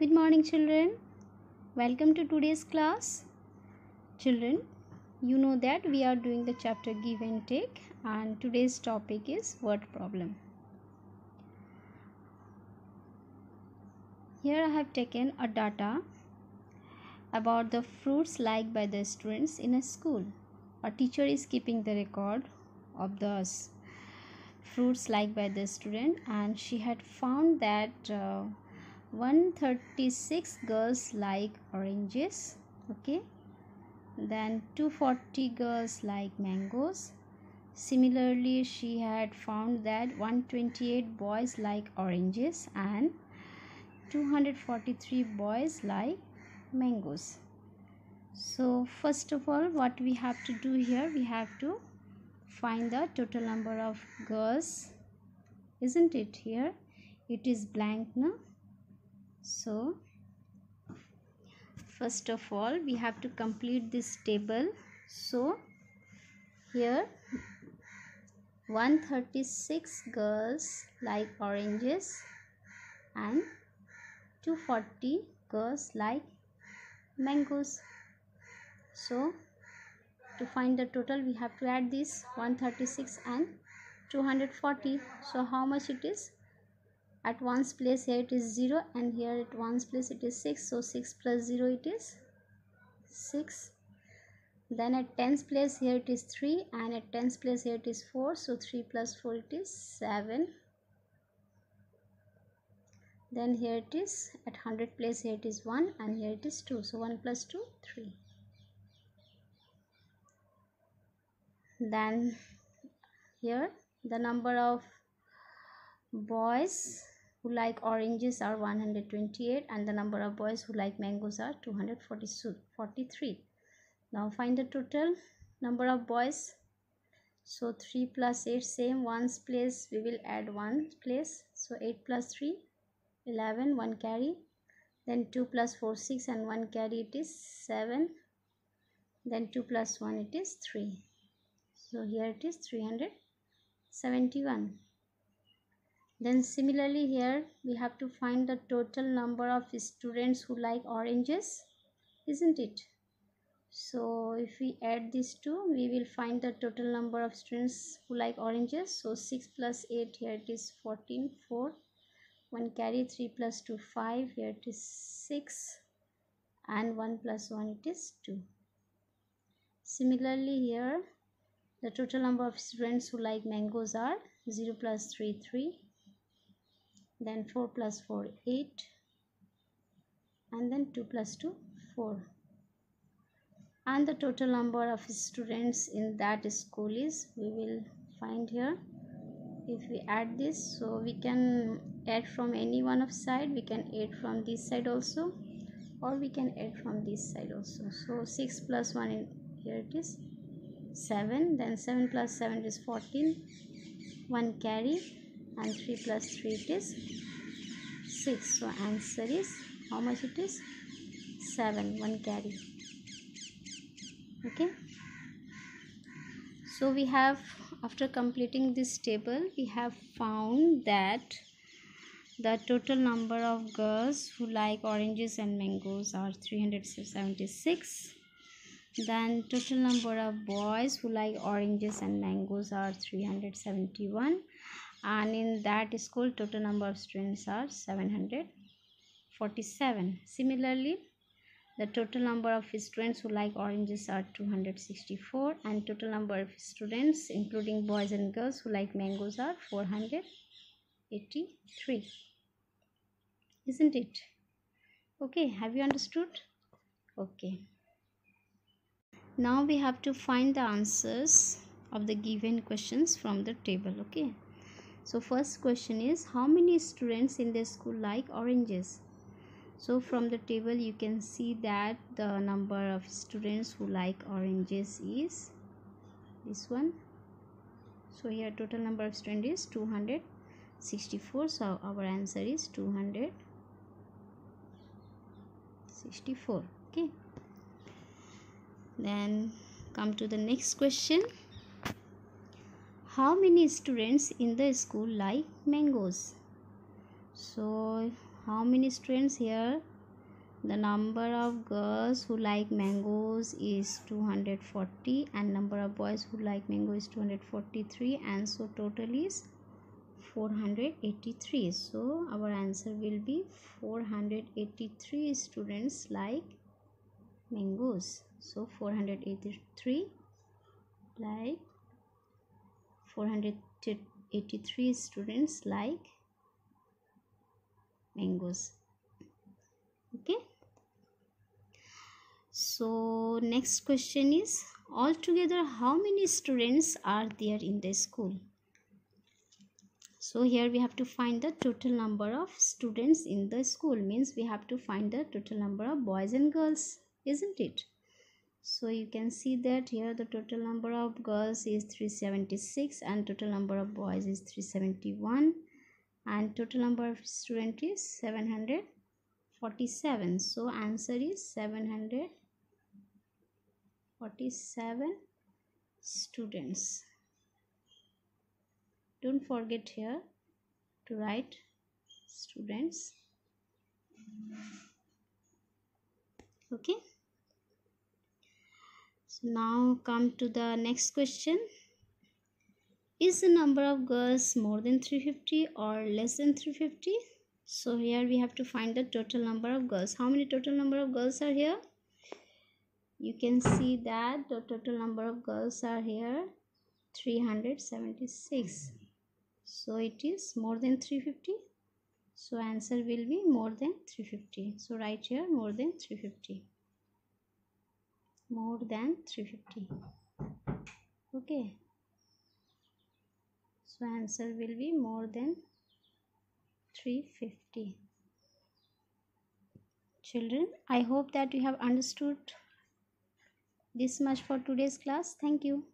Good morning, children. Welcome to today's class. Children, you know that we are doing the chapter Give and Take, and today's topic is word problem. Here I have taken a data about the fruits liked by the students in a school. A teacher is keeping the record of the fruits liked by the student, and she had found that uh, 136 girls like oranges. Okay, then 240 girls like mangoes. Similarly, she had found that 128 boys like oranges and 243 boys like mangoes so first of all what we have to do here we have to find the total number of girls isn't it here it is blank now so first of all we have to complete this table. So here 136 girls like oranges and 240 girls like mangoes. So to find the total we have to add this 136 and 240 so how much it is at one's place here it is 0 and here at one's place it is 6 so 6 plus 0 it is 6 then at tens place here it is 3 and at tens place here it is 4 so 3 plus 4 it is 7 then here it is at 100 place here it is 1 and here it is 2 so 1 plus 2 3 then here the number of boys who like oranges are 128 and the number of boys who like mangoes are 243 now find the total number of boys. So 3 plus 8 same. Ones place we will add one place. So 8 plus 3 11 1 carry. Then 2 plus 4 6 and 1 carry it is 7 then 2 plus 1 it is 3 so here it is 371 then similarly here we have to find the total number of students who like oranges isn't it? So if we add these two we will find the total number of students who like oranges. So 6 plus 8 here it is 14 4 1 carry 3 plus 2 5 here it is 6 and 1 plus 1 it is 2 similarly here the total number of students who like mangoes are 0 plus 3 3 then 4 plus 4 8 and then 2 plus 2 4 and the total number of students in that school is we will find here. If we add this so we can add from any one of side we can add from this side also or we can add from this side also. So 6 plus 1 in here it is 7 then 7 plus 7 is 14 1 carry and 3 plus 3 it is 6 so answer is how much it is? 7 1 carry. Okay? So we have after completing this table we have found that the total number of girls who like oranges and mangoes are 376 then total number of boys who like oranges and mangoes are 371 and in that school total number of students are 747 similarly the total number of students who like oranges are 264 and total number of students including boys and girls who like mangoes are 483 isn't it? Okay have you understood? Okay. Now we have to find the answers of the given questions from the table okay so first question is how many students in the school like oranges? So from the table you can see that the number of students who like oranges is this one. So here total number of students is 264 so our answer is 264 okay. Then come to the next question how many students in the school like mangoes? So how many students here? The number of girls who like mangoes is 240 and number of boys who like mango is 243 and so total is 483 so our answer will be 483 students like mangoes. So 483 like 483 students like mangoes. Okay. So next question is altogether how many students are there in the school? So here we have to find the total number of students in the school. Means we have to find the total number of boys and girls isn't it so you can see that here the total number of girls is 376 and total number of boys is 371 and total number of student is 747 so answer is 747 students. Don't forget here to write students. Okay now come to the next question. Is the number of girls more than 350 or less than 350 so here we have to find the total number of girls. How many total number of girls are here? You can see that the total number of girls are here 376 so it is more than 350 so answer will be more than 350 so write here more than 350 more than 350 okay. So answer will be more than 350 children i hope that you have understood this much for today's class. Thank you